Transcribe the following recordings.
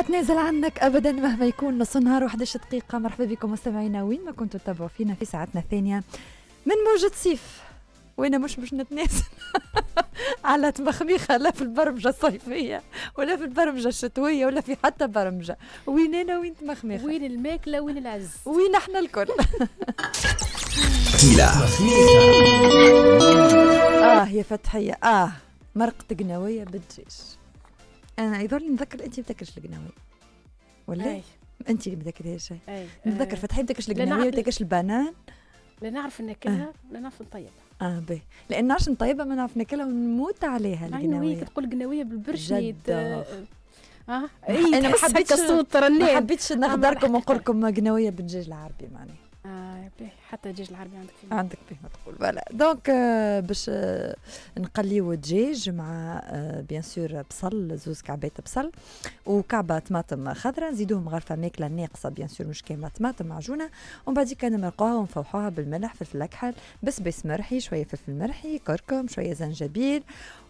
حتنازل عنك ابدا مهما يكون. نص نهار 11 دقيقه مرحبا بكم مستمعينا. وين ما كنتوا تتابعوا فينا في ساعتنا الثانية من موجة صيف وأنا مش باش نتنازل على تمخميخة. لا في البرمجة الصيفية ولا في البرمجة الشتوية ولا في حتى برمجة. وين أنا وين تمخميخة؟ وين الماكلة وين العز؟ وين إحنا الكل؟ آه يا فتحية. آه مرقة قناوية بالدجاج أنا يظهر لي نذكر انت بتاكلش القناوية ولا؟ أي. انت اللي شيء أي. نتذكر آه، فتحي بتاكلش لا القناوية نعرف- وتاكلش البنان. لا نعرف ناكلها لا نعرف نطيبها آه باهي لأن نعرفش نطيبها ما نعرف ناكلها ونموت عليها القناوية تقول قناوية بالبرشنيت. آه. أنا ما حبيتش- الصوت ما رنان حبيتش نخدركم ونقول لكم قناوية بالدجاج العربي معني آه باهي، حتى الدجاج العربي عندك في عندك به ما تقول. voilà. donc آه، باش آه، نقليو الدجاج مع آه، bien sûr بصل زوز كعبات بصل وكعبة طماطم خضراء. نزيدوهم غرفة ماكلة ناقصة bien sûr مش كامله طماطم معجونة. ومن بعد نمرقوها ونفوحوها بالملح فلفل أكحل بسبس مرحي شوية فلفل مرحي كركم شوية زنجبيل.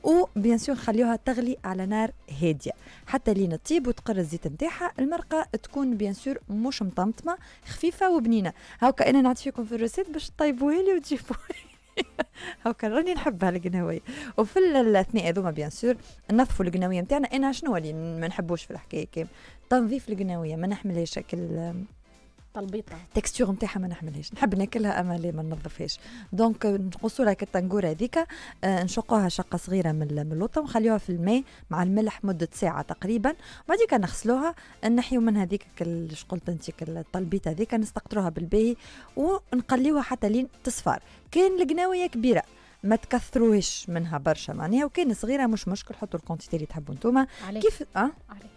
و bien sûr نخليوها تغلي على نار هادية. حتى لين تطيب وتقر الزيت نتاعها المرقة تكون bien sûr مش مطمطمة خفيفة وبنينة. هاكا أنا نعطي فيكم في ال recette باش تطيبوها لي وتجيبوها لي. هاكا راني نحبها القناوية وفي ال- الاثناء هذوما bien sûr نظفوا القناوية نتاعنا. أنا شنو اللي ما نحبوش في الحكاية كام تنظيف القناوية ما نحملهاش شكل تلبيطة. texture نتاعها ما نحملهاش. نحب ناكلها أما لا ما ننظفهاش. donc نقصوا لها كالتنقوره هذيك آه، نشقوها شقة صغيرة من ال- من اللوطة ونخليوها في الماء مع الملح مدة ساعة تقريبا. وبعديك نغسلوها نحيو من هذيك اش قلت أنت التلبيطة هذيك نستقطروها بالباهي ونقليوها حتى لين تصفر. كان القناويه كبيرة ما تكثروهش منها برشا معناها وكان صغيرة مش مشكل حطوا ال quantité اللي تحبوا انتوما كيف؟ آه؟ عليك.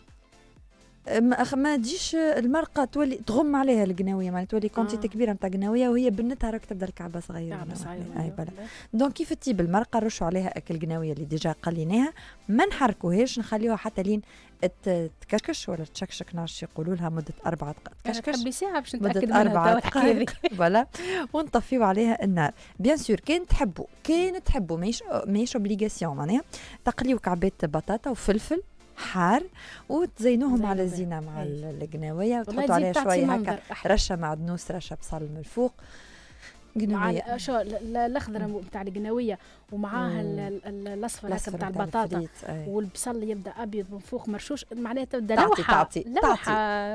ما تجيش المرقة تولي تغم عليها القناوية معناتها تولي quantité آه. كبيرة نتاع قناوية وهي بنتها راك تبدأ الكعبه صغيرة كعبة صغيرة أي voilà. أيوة. donc كيف تجيب المرقة؟ نرشوا عليها أكل قناوية اللي déjà قليناها. ما نحركوهاش نخليوها حتى لين تكشكش ولا تشكشك نعرفش يقولوا لها مدة أربع دقائق. تكشكش. تحبي ساعة باش نتأكد مدة منها الحكاية دقائق. voilà. ونطفيو عليها النار. bien sûr كان تحبوا كان تحبوا ماهيش ماهيش obligation معناها. تقليو كعبات بطاطا وفلفل حار وتزينوهم زين على زين. زينة مع القناويه وتحطوا عليها شوية هكا. رشة معدنوس رشة بصل من الفوق مع قناويه ال- شو ال- ال- الأخضر نتاع القناويه ومعاها ال- ال- ال- الأصفر هكا متاع البطاطا. والبصل يبدأ أبيض من فوق مرشوش معناها تبدا تعطي- لوحة. تعطي- لوحة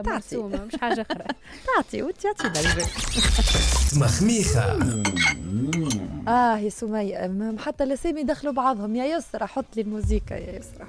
تعطي. مرسومة مش حاجة أخرى. تعطي الجو مخميخة. آه يا سمية حتى الأسامي دخلوا بعضهم. يا يسرى حط لي الموسيقى يا يسرى.